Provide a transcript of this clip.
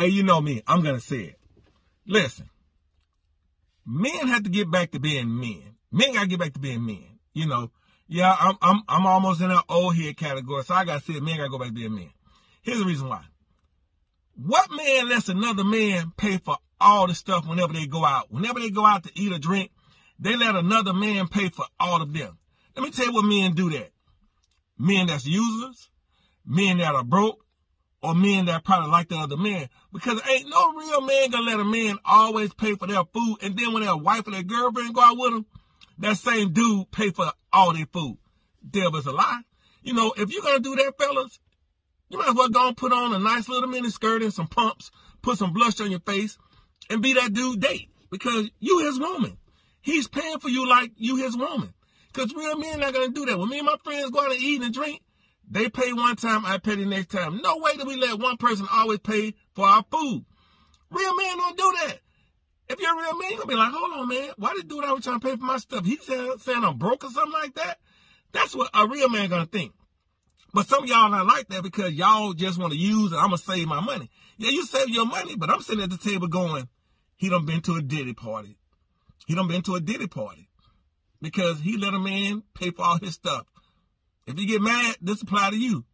Hey, you know me. I'm gonna say it. Listen, men have to get back to being men. Men gotta get back to being men. You know, yeah, I'm I'm I'm almost in that old head category, so I gotta say, men gotta go back to being men. Here's the reason why. What man lets another man pay for all the stuff whenever they go out? Whenever they go out to eat or drink, they let another man pay for all of them. Let me tell you what men do that. Men that's users, men that are broke, or men that probably like the other man. Because ain't no real man gonna let a man always pay for their food, and then when their wife or their girlfriend go out with them, that same dude pay for all their food. Devil's a lie. You know, if you're gonna do that, fellas, you might as well go and put on a nice little mini skirt and some pumps, put some blush on your face, and be that dude date. Because you his woman. He's paying for you like you his woman. Because real men not gonna do that. When me and my friends go out and eat and drink, they pay one time, I pay the next time. No way do we let one person always pay for our food. Real men don't do that. If you're a real man, you're gonna be like, hold on, man, why did dude always trying to pay for my stuff? He saying, saying I'm broke or something like that? That's what a real man gonna think. But some of y'all not like that because y'all just want to use and I'm gonna save my money. Yeah, you save your money, but I'm sitting at the table going, he done been to a Diddy party. He done been to a Diddy party because he let a man pay for all his stuff. If you get mad, this apply to you.